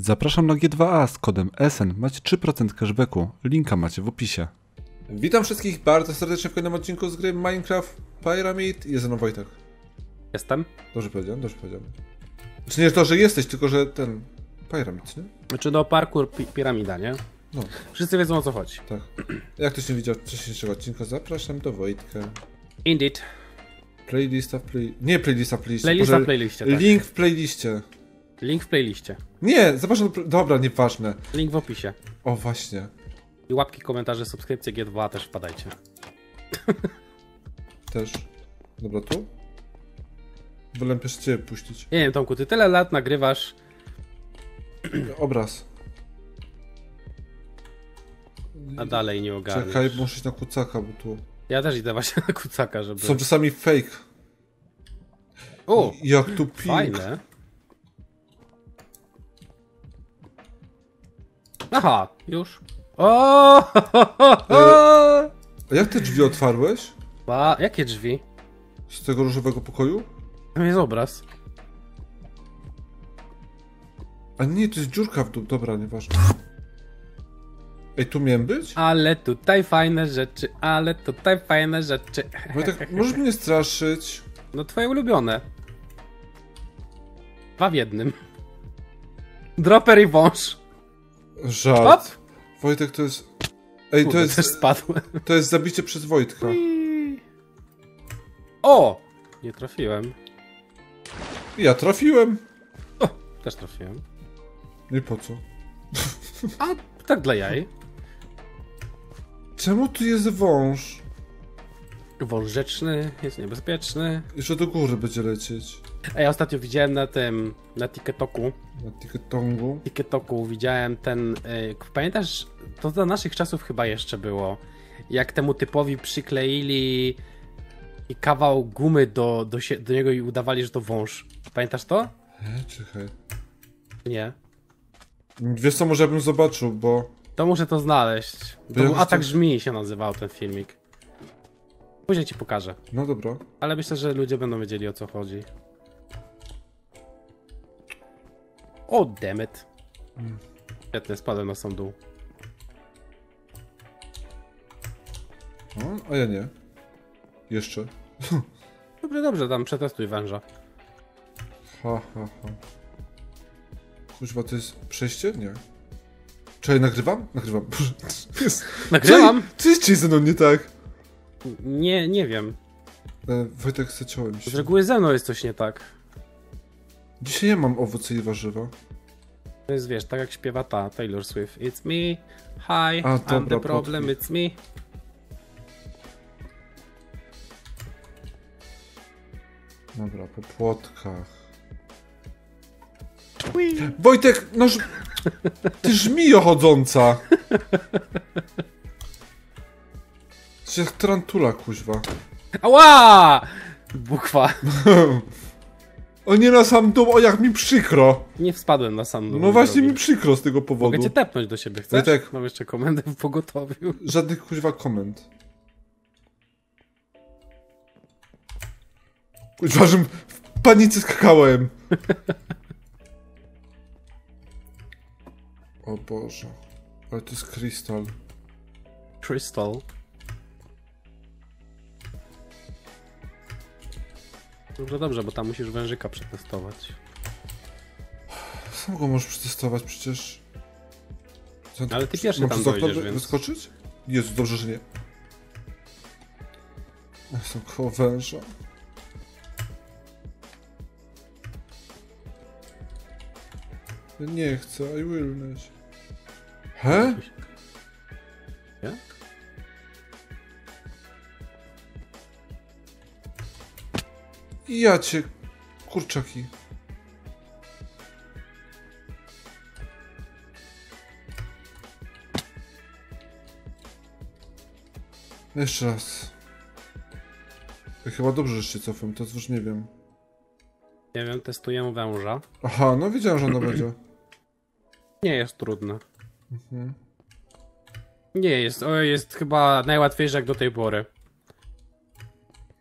Zapraszam na G2A z kodem SN. Macie 3% cashbacku. Linka macie w opisie. Witam wszystkich bardzo serdecznie w kolejnym odcinku z gry Minecraft Pyramid. Jest ze mną Wojtek. Jestem. Dobrze powiedziałem, dobrze powiedziałem. Czy nie to, że jesteś, tylko że ten... Pyramid, nie? Znaczy do parkour pi piramida, nie? No, Wszyscy wiedzą o co chodzi. tak. Jak ktoś nie widział wcześniejszego odcinka, zapraszam do Wojtka. Indeed. Playlista w play... Nie playlista w playliście. Playlista Boże, w playliście, tak. Link w playliście. Link w playliście. Nie, zapraszam do... Dobra, nieważne. Link w opisie. O, właśnie. I łapki, komentarze, subskrypcje G2 też wpadajcie. Też. Dobra, tu? Wolę pierwszy ciebie puścić. Nie wiem, Tomku, ty tyle lat nagrywasz. Obraz. A dalej nie ogarniesz. Czekaj, muszę iść na kucaka, bo tu... Ja też idę właśnie na kucaka, żeby... Są czasami fake. O, Jak tu pink. fajne. Aha, już. O! A jak te drzwi otwarłeś? A, jakie drzwi? Z tego różowego pokoju? Tam jest obraz. A nie, to jest dziurka w dół. Dobra, nieważne. Ej, tu miałem być? Ale tutaj fajne rzeczy, ale tutaj fajne rzeczy. Wojtek, możesz mnie straszyć? No twoje ulubione. Dwa w jednym. Dropper i wąż. Żart. Wojtek, to jest... Ej, to Kurde, też jest, spadłem. to jest zabicie przez Wojtka. O! Nie trafiłem. Ja trafiłem. Też trafiłem. Nie po co? A, tak dla jaj. Czemu tu jest wąż? Wąż rzeczny, jest niebezpieczny. Jeszcze do góry będzie lecieć. A ja ostatnio widziałem na tym, na TikToku, Na tiketongu. TikToku widziałem ten, y, pamiętasz, to za naszych czasów chyba jeszcze było, jak temu typowi przykleili i kawał gumy do, do, sie- do niego i udawali, że to wąż. Pamiętasz to? E, czekaj. Nie. Wiesz co, może ja bym zobaczył, bo... To muszę to znaleźć. To był Atak to- Żmii się nazywał ten filmik. Później ci pokażę. No dobra. Ale myślę, że ludzie będą wiedzieli o co chodzi. O, dammit. Świetnie, spadłem na sam dół. No, a ja nie. Jeszcze. Dobrze, dobrze, tam przetestuj węża. Ha, ha, ha. Kuźwa, to jest przejście? Nie. Czekaj, nagrywam? Nagrywam. Boże. Jest... Nagrywam? Co jest ze mną nie tak? Nie, nie wiem. E, Wojtek, zaciąłem Z się. reguły ze mną jest coś nie tak. Dzisiaj nie mam owoce i warzywa. To jest, wiesz, tak jak śpiewa ta Taylor Swift. It's me, hi, A, I'm dobra, the problem, podpis. it's me. Dobra, po płotkach. Wojtek, no ż... Ty żmijo chodząca! Jesteś jak tarantula, kuźwa. Ała! Bukwa. O nie na sam dół, o jak mi przykro! Nie wspadłem na sam dół. No właśnie mi przykro z tego powodu. Mogę cię tepnąć do siebie, chcesz? Wojtek. Mam jeszcze komendę w pogotowiu. Żadnych kuźwa komend. Kuźwa, żebym w panice skakałem. O Boże. Ale to jest krystal. Crystal. Dobrze, dobrze, bo tam musisz wężyka przetestować. Sam go możesz przetestować przecież. Co, Ale ty pierwszy mam tam dojdziesz, więc- wyskoczyć? Jezu, dobrze, że nie. Jestem koło węża. Nie chcę, I will not. He? Ja cię, kurczaki. Jeszcze raz. Ja chyba dobrze, że się cofam, to już nie wiem. Nie wiem, testujemy węża. Aha, no wiedziałem, że ona będzie. Nie jest trudne. Nie jest, o, jest chyba najłatwiejsze jak do tej pory.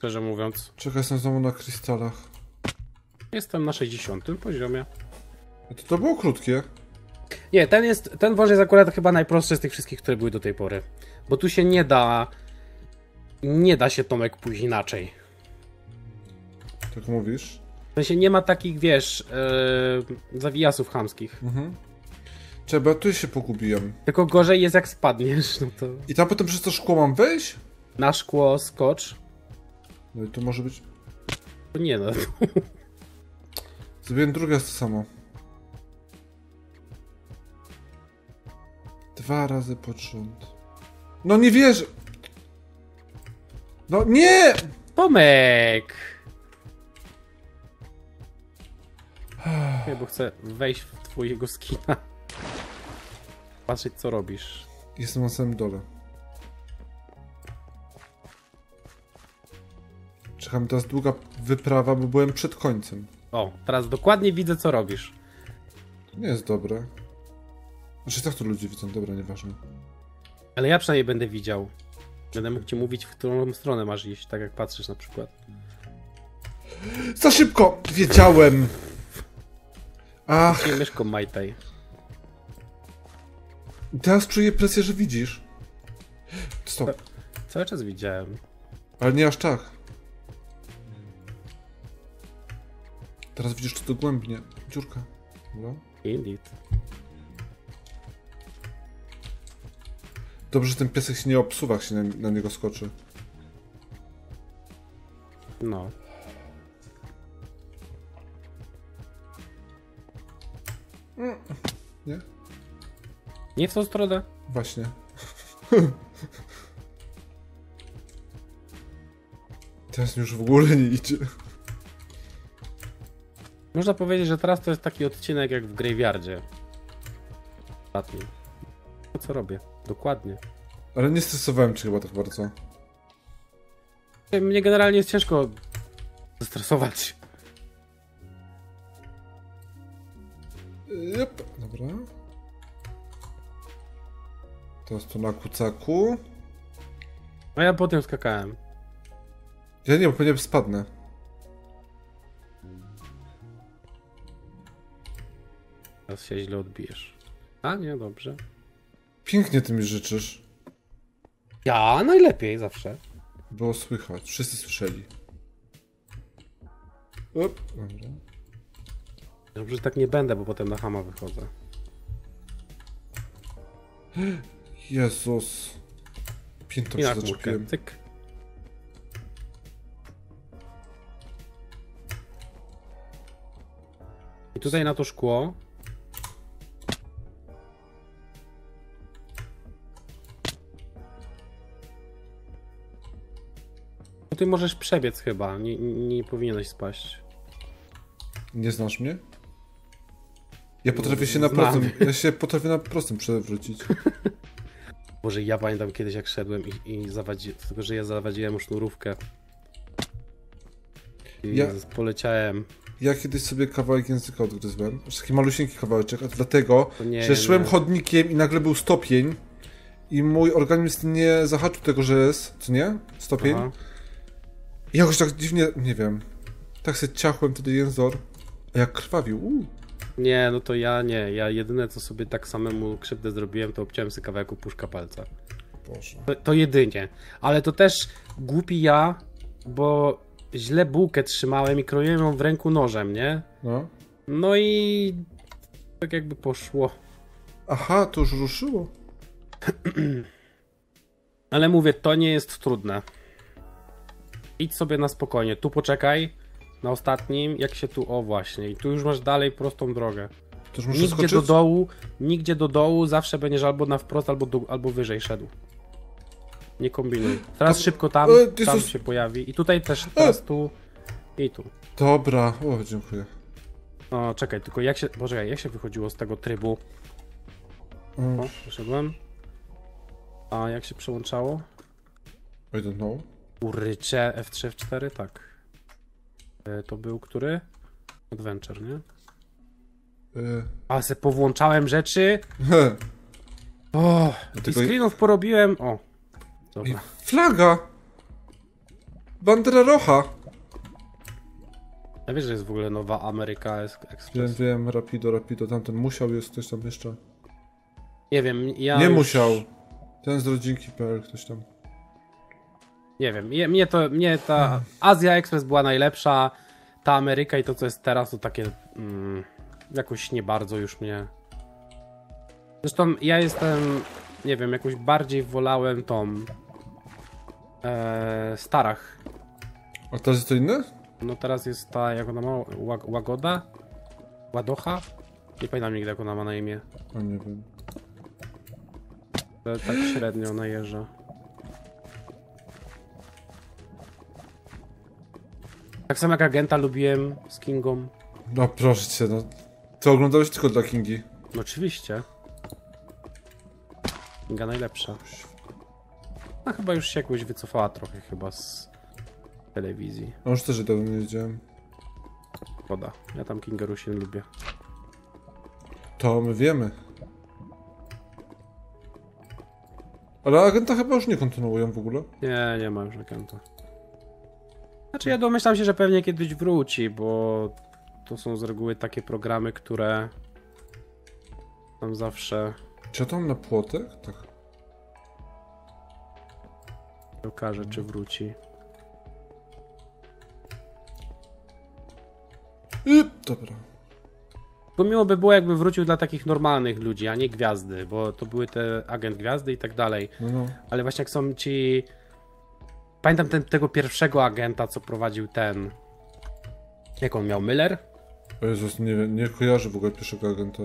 Szczerze mówiąc. Czekaj, jestem znowu na krystalach. Jestem na 60 poziomie. A to, to było krótkie. Nie, ten jest, ten wąż jest akurat chyba najprostszy z tych wszystkich, które były do tej pory. Bo tu się nie da, nie da się Tomek pójść inaczej. Tak mówisz? W sensie nie ma takich, wiesz, yy, zawijasów chamskich. Mhm. Ja tu się pogubiłem. Tylko gorzej jest jak spadniesz, no to I tam potem przez to szkło mam wejść? na szkło skocz. No i to może być... To nie no. Zrobiłem drugie to samo. Dwa razy pod rząd. No nie wierzę! No nie! Tomek! Nie, bo chcę wejść w twojego skina. Patrzeć co robisz. Jestem na samym dole. Czekam teraz długa wyprawa, bo byłem przed końcem. O, teraz dokładnie widzę co robisz. To nie jest dobre. Znaczy tak to ludzie widzą, dobra, nieważne. Ale ja przynajmniej będę widział. Będę mógł ci mówić, w którą stronę masz iść, tak jak patrzysz na przykład. Za szybko! Wiedziałem! Ach, Nie myszką Majtaj. teraz czuję presję, że widzisz. Stop. Cały czas widziałem. Ale nie aż tak. Teraz widzisz to dogłębnie. Dziurka. Dobra. Indeed. Dobrze, że ten piesek się nie obsuwa, jak się na, na niego skoczy. No. Nie? Nie w tą stronę. Właśnie. Teraz mi już w ogóle nie idzie. Można powiedzieć, że teraz to jest taki odcinek jak w Graveyardzie. Ostatni. To co robię? Dokładnie. Ale nie stresowałem cię chyba tak bardzo. Mnie generalnie jest ciężko zestresować. Yep. Dobra. Teraz to na kucaku. A ja potem skakałem. Ja nie, bo pewnie spadnę. Teraz się źle odbijesz. A nie, dobrze. Pięknie ty mi życzysz. Ja najlepiej zawsze. Było słychać. Wszyscy słyszeli. Op. Dobra. Dobrze, że tak nie będę, bo potem na hama wychodzę. Jezus. Piętą I się na chmurkę. zaczepiłem. Cyk. I tutaj na to szkło. Ty możesz przebiec chyba, nie, nie, nie powinieneś spaść. Nie znasz mnie? Ja potrafię się na Znam. prostym. Ja się potrafię na prostym przewrócić. Boże, ja pamiętam kiedyś jak szedłem i, i zawadzi... tylko że ja zawadziłem sznurówkę. I Ja- poleciałem. Ja kiedyś sobie kawałek języka odgryzłem. Aż taki malusieńki kawałeczek, a to dlatego, To nie, że szłem nie. chodnikiem i nagle był stopień i mój organizm nie zahaczył tego, że jest, co nie? Stopień. Aha. I jakoś tak dziwnie, nie wiem. Tak sobie ciachłem wtedy jęzor. A jak krwawił, uuu. Nie, no to ja nie. Ja jedyne co sobie tak samemu krzywdę zrobiłem, to obciąłem sobie kawałek puszka palca. Boże. To, to jedynie. Ale to też głupi ja, bo źle bułkę trzymałem i kroiłem ją w ręku nożem, nie? No. No i tak jakby poszło. Aha, to już ruszyło. Ale mówię, to nie jest trudne. Idź sobie na spokojnie. Tu poczekaj. Na ostatnim, jak się tu. O, właśnie. I tu już masz dalej prostą drogę. To już muszę Nigdzie skoczyć? do dołu, nigdzie do dołu, zawsze będziesz albo na wprost, albo, do, albo wyżej szedł. Nie kombinuj. Teraz To- szybko tam, E, tam się pojawi. I tutaj też, teraz tu i tu. Dobra, o, dziękuję. O, czekaj, tylko jak się, poczekaj, jak się wychodziło z tego trybu? O, wyszedłem. A jak się przełączało? I don't know. Urycze F3, F4, tak. E, to był który? Adventure, nie? Y, A se powłączałem rzeczy. O, i screenów porobiłem. O. I Dobra. flaga! Bandera rocha! Ja wiesz, że jest w ogóle nowa Ameryka Es- Wiem, Express. wiem, Rapido, Rapido, tamten musiał, jest ktoś tam jeszcze. Nie wiem, ja nie już- musiał. Ten z rodzinki.pl, ktoś tam. Nie wiem, mnie, mnie to, mnie ta Azja Express była najlepsza, ta Ameryka i to co jest teraz to takie mm, jakoś nie bardzo już mnie... Zresztą ja jestem, nie wiem, jakoś bardziej wolałem tą e, Starach. A teraz jest to inne? No teraz jest ta, jak ona ma, Łag- Łagoda? Ładocha? Nie pamiętam nigdy jak ona ma na imię. A nie wiem. Ale tak średnio najeżdża. Tak samo jak agenta lubiłem z Kingą. No proszę cię, no. To oglądałeś tylko dla Kingi. No oczywiście. Kinga najlepsza. A chyba już się jakoś wycofała trochę chyba z telewizji. A już też dawno nie wiedziałem. Woda. Ja tam Kingę Rusin lubię. To my wiemy. Ale agenta chyba już nie kontynuują w ogóle. Nie, nie ma już agenta. Znaczy ja domyślam się, że pewnie kiedyś wróci, bo to są z reguły takie programy, które tam zawsze Czy tam na płotek? Tak. okaże, czy wróci. I, dobra. Bo miło by było, jakby wrócił dla takich normalnych ludzi, a nie gwiazdy, bo to były te agent gwiazdy i tak dalej. No, no. Ale właśnie jak są ci. Pamiętam ten, tego pierwszego agenta, co prowadził ten. Jak on miał? Miller? O Jezus, nie nie kojarzę w ogóle pierwszego agenta.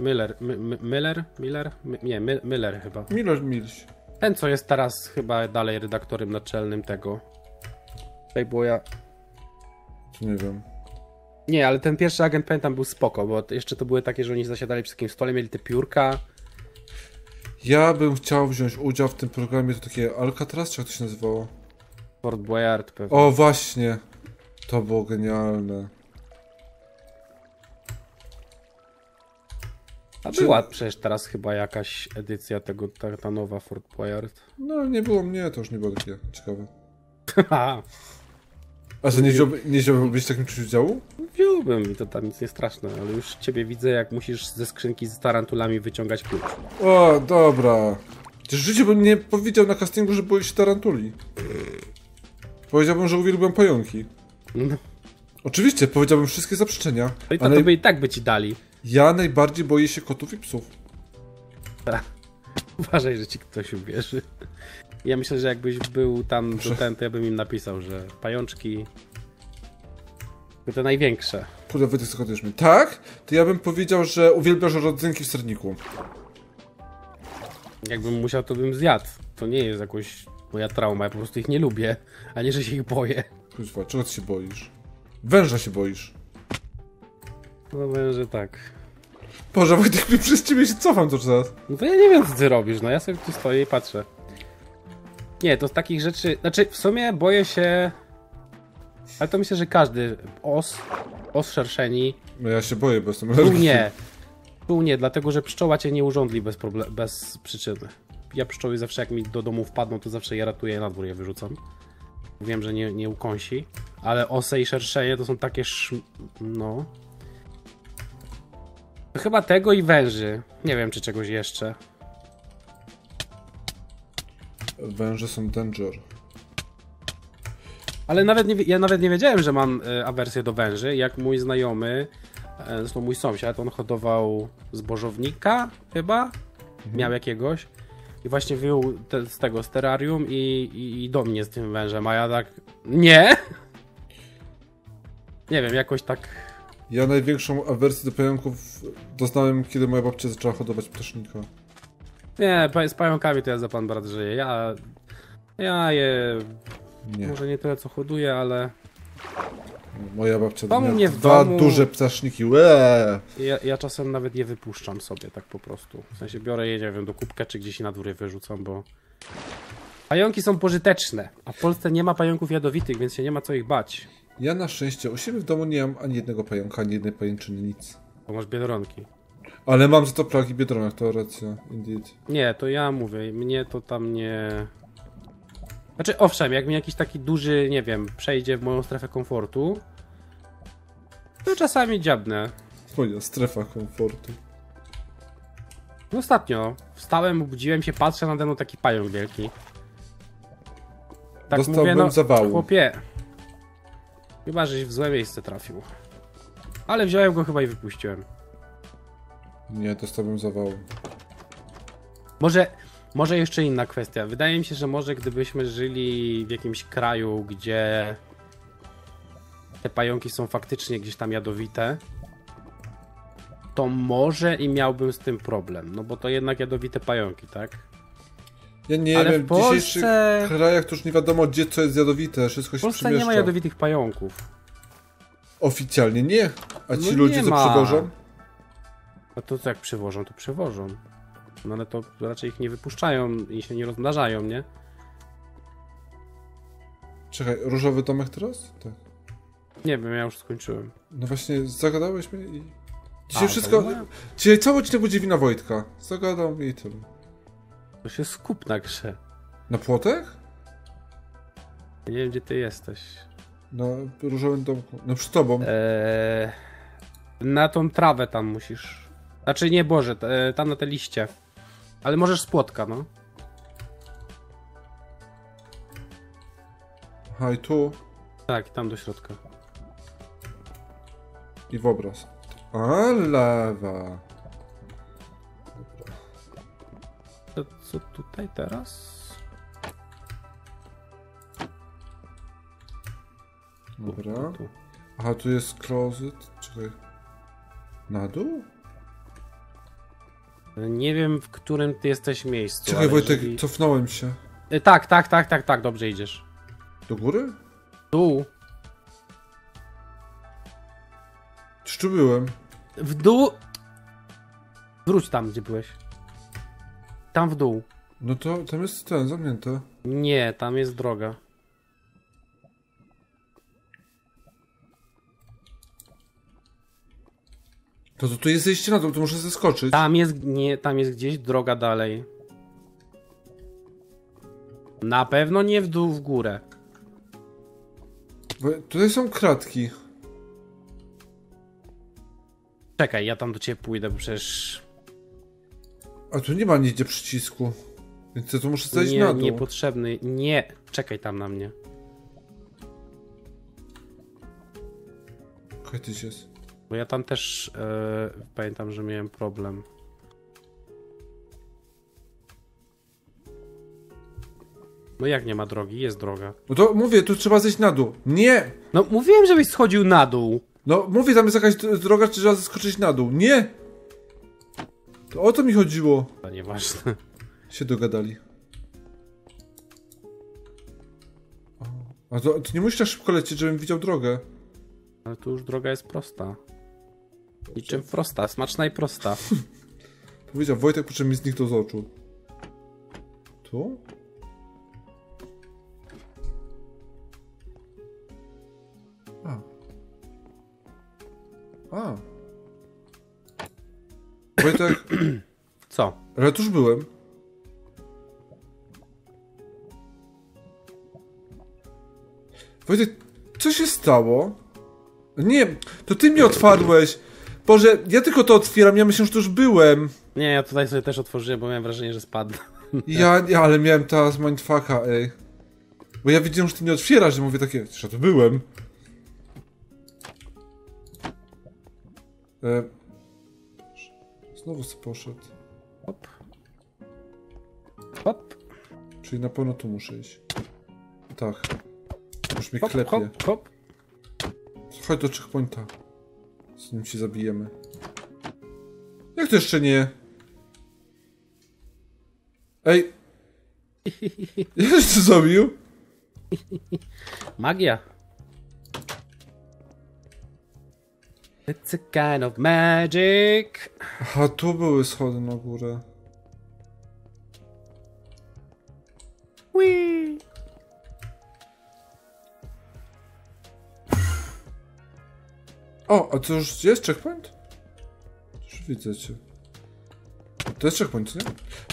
Miller? My, my, Miller? Miller? My, nie, My, Miller chyba. Miller Milś. Ten, co jest teraz chyba dalej redaktorem naczelnym tego. Tutaj było ja. Nie wiem. Nie, ale ten pierwszy agent pamiętam był spoko, bo jeszcze to były takie, że oni zasiadali przy takim stole, mieli te piórka. Ja bym chciał wziąć udział w tym programie, to takie Alcatraz, czy jak to się nazywało? Fort Boyard pewnie. O, właśnie. To było genialne. A czy- była przecież teraz chyba jakaś edycja tego, ta, ta nowa Fort Boyard. No, nie było mnie, to już nie było takie ciekawe. A co, nie wziąłby, nie wziąłbyś w takim czymś udziału? wziąłbym i to tam nic nie straszne, ale już ciebie widzę, jak musisz ze skrzynki z tarantulami wyciągać klucz. O, dobra. Przecież w życiu bym nie powiedział na castingu, że boję się tarantuli. Powiedziałbym, że uwielbiam pająki. No, Oczywiście, powiedziałbym wszystkie zaprzeczenia. no i to, ale by i tak by ci dali. ja najbardziej boję się kotów i psów. Uważaj, że ci ktoś uwierzy. Ja myślę, że jakbyś był tam do ten, to ja bym im napisał, że pajączki te największe. Kurde, skotujesz mnie. Tak? To ja bym powiedział, że uwielbiasz rodzynki w serniku. Jakbym musiał, to bym zjadł. To nie jest jakoś moja trauma, ja po prostu ich nie lubię, a nie, że się ich boję. Kurwa, czego ty się boisz? Węża się boisz. No powiem, że tak. Boże, Wojtek, mi przez ciebie się cofam to czas. No to ja nie wiem, co ty robisz, no ja sobie tu stoję i patrzę. Nie, to z takich rzeczy, znaczy w sumie boję się, ale to myślę, że każdy os, os szerszeni, No ja się boję, bo jestem tu alergiczny. nie, tu nie, dlatego że pszczoła cię nie urządli bez, proble- bez przyczyny. Ja pszczoły zawsze jak mi do domu wpadną, to zawsze je ratuję, na dwór je wyrzucam. Wiem, że nie, nie ukąsi, ale osy i szerszenie to są takie sz... no... Chyba tego i węży. Nie wiem, czy czegoś jeszcze. Węże są danger. Ale nawet nie, ja nawet nie wiedziałem, że mam e, awersję do węży. Jak mój znajomy, e, zresztą mój sąsiad, on hodował zbożownika chyba, miał jakiegoś. I właśnie wyjął te, z tego sterarium i, i, i do mnie z tym wężem, a ja tak, nie! Nie wiem, jakoś tak, Ja największą awersję do pająków doznałem, kiedy moja babcia zaczęła hodować ptasznika. nie, z pająkami to ja za pan brat żyję. Ja, ja je, Nie. może nie tyle co hoduję, ale Moja babcia miała mnie w dwa domu- duże ptaszniki. Łe! Ja, ja czasem nawet je wypuszczam sobie tak po prostu. W sensie biorę je, nie wiem, do kubka czy gdzieś na dwór wyrzucam, bo pająki są pożyteczne, a w Polsce nie ma pająków jadowitych, więc się nie ma co ich bać. Ja na szczęście u siebie w domu nie mam ani jednego pająka, ani jednej pajęczyny, nic. Bo masz biedronki. Ale mam za to plagi biedronek, to racja, indeed. Nie, to ja mówię, mnie to tam nie... Znaczy, owszem, jak mi jakiś taki duży, nie wiem, przejdzie w moją strefę komfortu, No czasami dziabnę. Moja strefa komfortu. No ostatnio wstałem, obudziłem się, patrzę na ten taki pająk wielki. Tak Dostałbym mówię, no, zawału. chłopie. Chyba, żeś w złe miejsce trafił. Ale wziąłem go chyba i wypuściłem. Nie, dostałbym zawału. Może, może jeszcze inna kwestia. Wydaje mi się, że może gdybyśmy żyli w jakimś kraju, gdzie te pająki są faktycznie gdzieś tam jadowite, to może i miałbym z tym problem. No bo to jednak jadowite pająki, tak? Ja nie Ale wiem, w w dzisiejszych Polsce- krajach to już nie wiadomo gdzie co jest jadowite, wszystko W się Polsce nie ma jadowitych pająków. Oficjalnie nie. A ci No ludzie co ma. przywożą? No to co jak przywożą, to przywożą. No ale to raczej ich nie wypuszczają i się nie rozmnażają, nie? Czekaj, różowy domek teraz? Tak. Nie wiem, ja już skończyłem. No właśnie, zagadałeś mnie i... A, Dzisiaj to wszystko... Dzisiaj cały odcinek będzie wina Wojtka. Zagadał i tyle. To się skup na grze. Na płotek? Ja nie wiem, gdzie ty jesteś. Na różowym domku. No przy tobą. Eee, na tą trawę tam musisz. Znaczy nie, Boże, e, tam na te liście. Ale możesz z płotka, no. Aha, i tu. Tak, tam do środka. I w obraz. A, lewa. Co tutaj teraz? Dobra. Aha, tu jest closet. Czekaj. Na dół? Nie wiem, w którym ty jesteś miejscu. Czekaj, Wojtek, jeżeli- cofnąłem się. E, Tak, tak, tak, tak, tak, dobrze idziesz. Do góry? Tu. Czy tu byłem? W dół. Wróć tam, gdzie byłeś. Tam w dół. No to tam jest ten, zamknięte. Nie, tam jest droga. To, to tu jest zejście na dół, to muszę zeskoczyć. Tam jest, nie, tam jest gdzieś droga dalej. Na pewno nie w dół, w górę. Bo tutaj są kratki. Czekaj, ja tam do ciebie pójdę, bo przecież A tu nie ma nigdzie przycisku. Więc ja tu muszę zejść nie, na dół. niepotrzebny. Nie, czekaj tam na mnie. Okej, tyś jest. Bo ja tam też e, pamiętam, że miałem problem. No jak nie ma drogi? Jest droga. No to mówię, tu trzeba zejść na dół. Nie! No mówiłem, żebyś schodził na dół. No mówię, tam jest jakaś droga, czy trzeba zeskoczyć na dół. Nie! O to mi chodziło. To nieważne. Się dogadali. A to, to nie musisz tak szybko lecieć, żebym widział drogę. Ale tu już droga jest prosta. Niczym prosta, smaczna i prosta. Powiedział Wojtek, po czym mi zniknął z oczu. Tu? A. A. Wojtek, Co? ale tuż byłem. Wojtek, co się stało? Nie, to ty mnie otwarłeś. Boże, ja tylko to otwieram, ja myślę, że tu już byłem. Nie, ja tutaj sobie też otworzyłem, bo miałem wrażenie, że spadł. Ja, ja ale miałem teraz mindfucka, ej. Bo ja widziałem, że ty nie otwierasz, że mówię takie, że to byłem. E, znowu sobie poszedł. Hop. Hop, Czyli na pewno tu muszę iść. Tak. Już mnie hop, klepie. hop, hop. Chodź do checkpointa. Z nim się zabijemy. Jak to jeszcze nie? Ej! To zrobił? Magia. It's a kind of magic. Aha, tu były schody na górę. Whee. O, a to już jest checkpoint? Już widzę cię. To jest checkpoint, nie?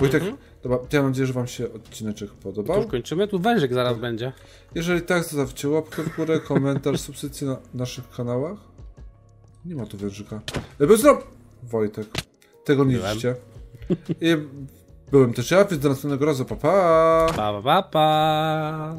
Wojtek, dobra, to ja mam nadzieję, że wam się odcineczek To podobał. już kończymy? Tu wężyk zaraz będzie. Jeżeli tak, zostawcie łapkę w górę, komentarz, subskrypcję na naszych kanałach. Nie ma tu wężyka. E, Bez rob... Wojtek. Tego nie Byłem. widzicie. I byłem też ja, więc do następnego razu. Pa, pa. Pa, pa, pa, pa.